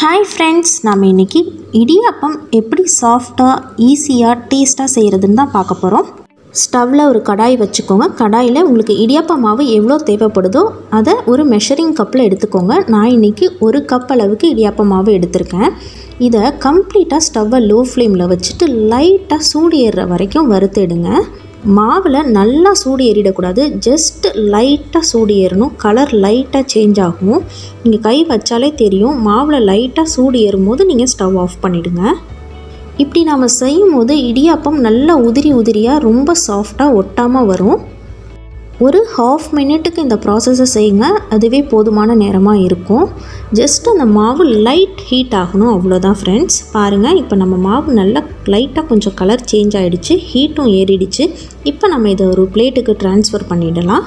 Hi friends நம்ம இன்றைக்கி இடியாப்பம் எப்படி சாஃப்டாக ஈஸியாக டேஸ்ட்டாக செய்கிறதுன்னு தான் பார்க்க போகிறோம் ஸ்டவ்வில் ஒரு கடாய் வச்சுக்கோங்க. கடாயில் உங்களுக்கு இடியாப்ப மாவு எவ்வளோ தேவைப்படுதோ அதை ஒரு மெஷரிங் கப்பில் எடுத்துக்கோங்க. நான் இன்றைக்கி ஒரு கப் அளவுக்கு இடியாப்ப மாவு எடுத்திருக்கேன். இதை கம்ப்ளீட்டாக ஸ்டவ்வை லோ ஃப்ளேமில் வச்சுட்டு லைட்டாக சூடு ஏறுற வரைக்கும் வறுத்தெடுங்க மாவில் நல்லா சூடு ஏறிடக்கூடாது. ஜஸ்ட் லைட்டாக சூடு ஏறணும். கலர் லைட்டாக சேஞ்ச் ஆகும். நீங்கள் கை வச்சாலே தெரியும். மாவில் லைட்டாக சூடு ஏறும்போது நீங்கள் ஸ்டவ் ஆஃப் பண்ணிவிடுங்க இப்படி நாம் செய்யும் போது இடியாப்பம் நல்லா உதிரி உதிரியாக ரொம்ப சாஃப்டாக ஒட்டாமல் வரும். ஒரு ஹாஃப் மினிட்டுக்கு இந்த ப்ராசஸை செய்யுங்க. அதுவே போதுமான நேரமாக இருக்கும். ஜஸ்ட் அந்த மாவு லைட் ஹீட் ஆகணும். அவ்வளோதான் ஃப்ரெண்ட்ஸ் பாருங்கள் இப்போ நம்ம மாவு நல்லா லைட்டாக கொஞ்சம் கலர் சேஞ்ச் ஆகிடுச்சு ஹீட்டும் ஏறிடுச்சு. இப்போ நம்ம இதை ஒரு பிளேட்டுக்கு ட்ரான்ஸ்ஃபர் பண்ணிடலாம்.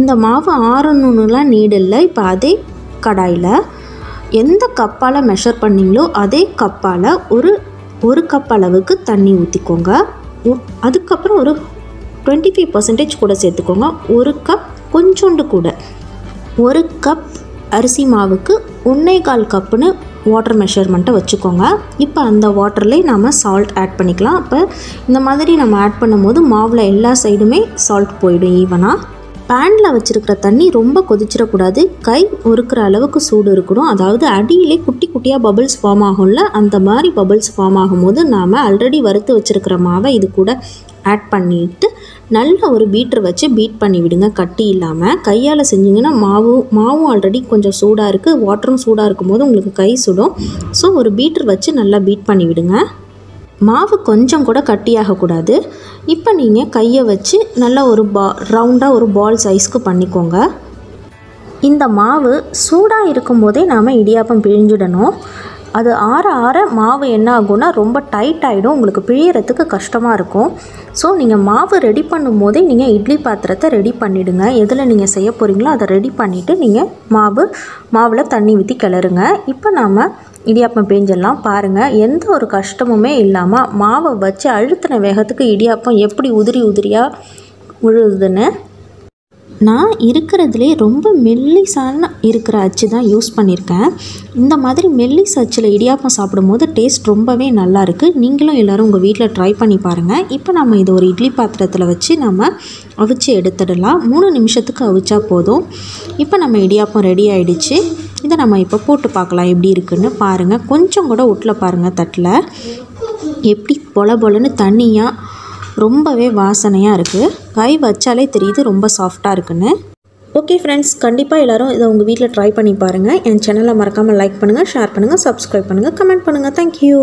இந்த மாவு ஆறணுன்னுலாம் நீடு இல்லை. இப்போ அதே கடாயில் எந்த கப்பால் மெஷர் பண்ணீங்களோ அதே கப்பால் ஒரு ஒரு கப் அளவுக்கு தண்ணி ஊற்றிக்கோங்க அதுக்கப்புறம் ஒரு டுவெண்ட்டி ஃபைவ் பர்சன்டேஜ் கூட சேர்த்துக்கோங்க. ஒரு கப் கொஞ்சோண்டு கூட. ஒரு கப் அரிசி மாவுக்கு ஒன்றே கால் கப்புன்னு வாட்டர் மெஷர்மெண்ட்டை வச்சுக்கோங்க. இப்போ அந்த வாட்டர்லேயே நம்ம சால்ட் ஆட் பண்ணிக்கலாம். அப்போ இந்த மாதிரி நம்ம ஆட் பண்ணும்போது மாவில் எல்லா சைடுமே சால்ட் போயிடும் ஈவனாக பேனில் வச்சுருக்கிற தண்ணி ரொம்ப கொதிச்சிடக்கூடாது. கை ஒருக்கிற அளவுக்கு சூடு இருக்கணும். அதாவது அடியிலே குட்டி குட்டியாக பபிள்ஸ் ஃபார்ம் ஆகும்ல அந்த மாதிரி பபிள்ஸ் ஃபார்ம் ஆகும்போது நாம் ஆல்ரெடி வறுத்து வச்சுருக்கிற மாவை இது கூட ஆட் பண்ணிவிட்டு நல்ல ஒரு பீட்ரு வச்சு பீட் பண்ணி விடுங்க. கட்டி இல்லாமல் கையால் செஞ்சிங்கன்னா மாவும் மாவும் ஆல்ரெடி கொஞ்சம் சூடாக இருக்குது வாட்டரும் சூடாக இருக்கும்போது உங்களுக்கு கை சுடும். ஸோ ஒரு பீட்ரு வச்சு நல்லா பீட் பண்ணி விடுங்க. மாவு கொஞ்சம் கூட கட்டியாகக்கூடாது இப்போ நீங்கள் கையை வச்சு நல்லா ஒரு பா ரவுண்டாக ஒரு பால் சைஸ்க்கு பண்ணிக்கோங்க. இந்த மாவு சூடாக இருக்கும்போதே நாம் இடியாப்பம் பிழிஞ்சிடணும். அது ஆற ஆற மாவு என்ன ஆகும்னா ரொம்ப டைட் ஆகிடும் உங்களுக்கு பிழியறதுக்கு கஷ்டமாக இருக்கும். ஸோ நீங்கள் மாவு ரெடி பண்ணும் போதே நீங்கள் இட்லி பாத்திரத்தை ரெடி பண்ணிவிடுங்க எதில் நீங்கள் செய்ய போகிறீங்களோ அதை ரெடி பண்ணிவிட்டு நீங்கள் மாவு மாவில் தண்ணி ஊற்றி கிளறுங்க. இப்போ நாம் இடியாப்பம் பேஞ்செல்லாம் பாருங்கள் எந்த ஒரு கஷ்டமுமே இல்லாமல் மாவை வச்சு அழுத்தின வேகத்துக்கு இடியாப்பம் எப்படி உதிரி உதிரியாக உழுதுன்னு நான் இருக்கிறதுலே ரொம்ப மெல்லிசான இருக்கிற அச்சு தான் யூஸ் பண்ணியிருக்கேன். இந்த மாதிரி மெல்லிஸ் அச்சில் இடியாப்பம் சாப்பிடும்போது டேஸ்ட் ரொம்பவே நல்லா இருக்குது நீங்களும் எல்லோரும் உங்கள் வீட்டில் ட்ரை பண்ணி பாருங்கள் இப்போ நம்ம இதை ஒரு இட்லி பாத்திரத்தில் வச்சு நம்ம அவிச்சு எடுத்துடலாம். மூணு நிமிஷத்துக்கு அவிச்சா போதும். இப்போ நம்ம இடியாப்பம் ரெடி ஆகிடுச்சு இதை நம்ம இப்போ போட்டு பார்க்கலாம். எப்படி இருக்குன்னு பாருங்கள் கொஞ்சம் கூட உட்டில் பாருங்கள் தட்டில். எப்படி பொல பொலன்னு தண்ணியாக ரொம்பவே வாசனையாக இருக்குது கை வச்சாலே தெரியுது ரொம்ப சாஃப்டாக இருக்குன்னு. ஓகே ஃப்ரெண்ட்ஸ் கண்டிப்பாக எல்லோரும் இதை உங்கள் வீட்டில் ட்ரை பண்ணி பாருங்கள் என் சேனலை மறக்காமல் லைக் பண்ணுங்கள் ஷேர் பண்ணுங்கள் சப்ஸ்கிரைப் பண்ணுங்கள் கமெண்ட் பண்ணுங்கள் தேங்க்யூ